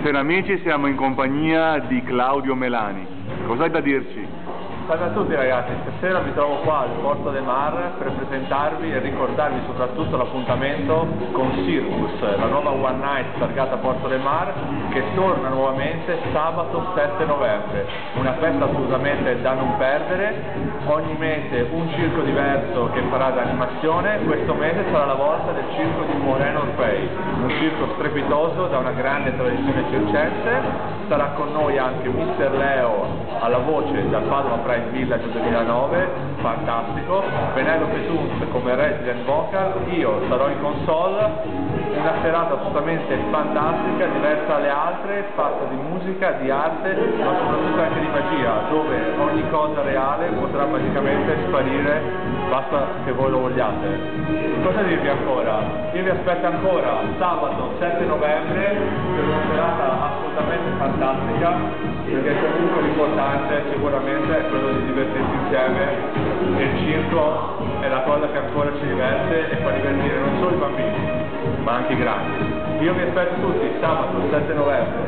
Buonasera amici, siamo in compagnia di Claudio Melani. Cosa hai da dirci? Salve a tutti ragazzi, stasera mi trovo qua al Porto de Mar per presentarvi e ricordarvi soprattutto l'appuntamento con Circus, la nuova One Night targata Porto de Mar che torna nuovamente sabato 7 novembre. Una festa assolutamente da non perdere, ogni mese un circo diverso che farà d'animazione, questo mese sarà la volta del circo di Moreno Orfei, un circo strepitoso da una grande tradizione circense, sarà con noi anche Mister Leo alla voce dal Padova Pride Village 2009, fantastico, Penelope Tunes come resident vocal, io sarò in console, una serata assolutamente fantastica, diversa dalle altre, fatta di musica, di arte, ma soprattutto anche di magia, dove ogni cosa reale potrà magicamente sparire, basta che voi lo vogliate. Cosa dirvi ancora? Io vi aspetto ancora sabato 7 novembre fantastica, perché comunque l'importante sicuramente è quello di divertirsi insieme e il circo è la cosa che ancora ci diverte e fa divertire non solo i bambini ma anche i grandi. Io vi aspetto tutti sabato 7 novembre!